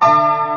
Música